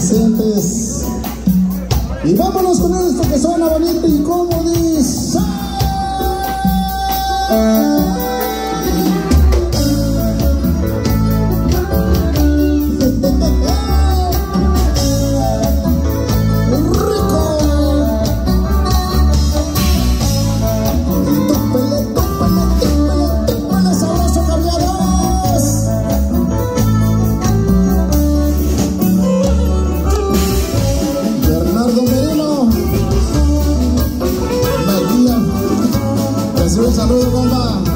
presentes. Y vámonos con esto que suena bonito y como dice. Senhor.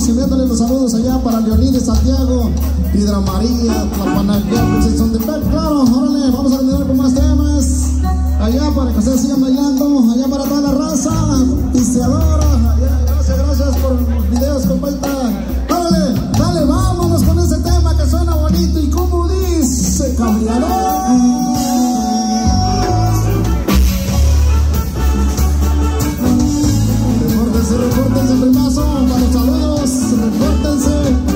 Seguimos, enviándole los saludos allá para Leonides Santiago, Piedra María, Tlapanacá, Chizontepec, claro, órale, vamos a continuar con más temas, allá para que ustedes sigan bailando, allá para toda la raza, pisteadora, allá, gracias, gracias por los videos, compaita, órale, dale, vámonos con ese tema que suena bonito y como dice, cambiador. Repórtense, repórtense, primazo, para los saludos, Isso não é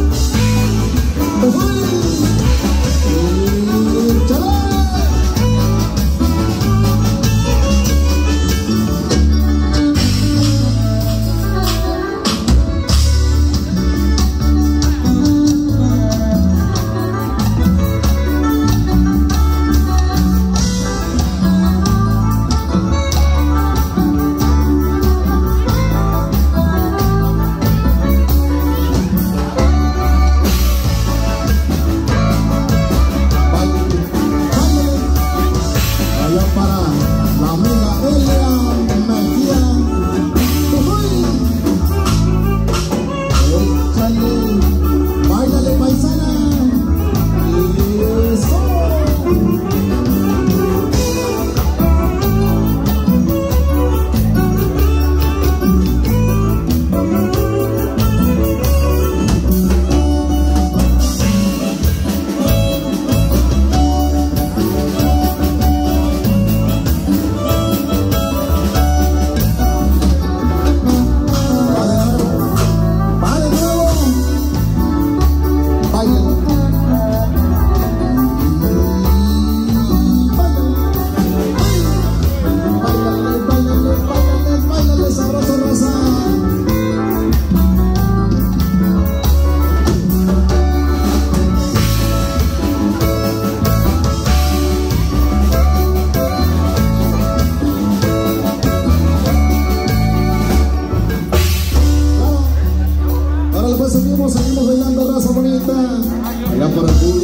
Bonita. Allá por el público.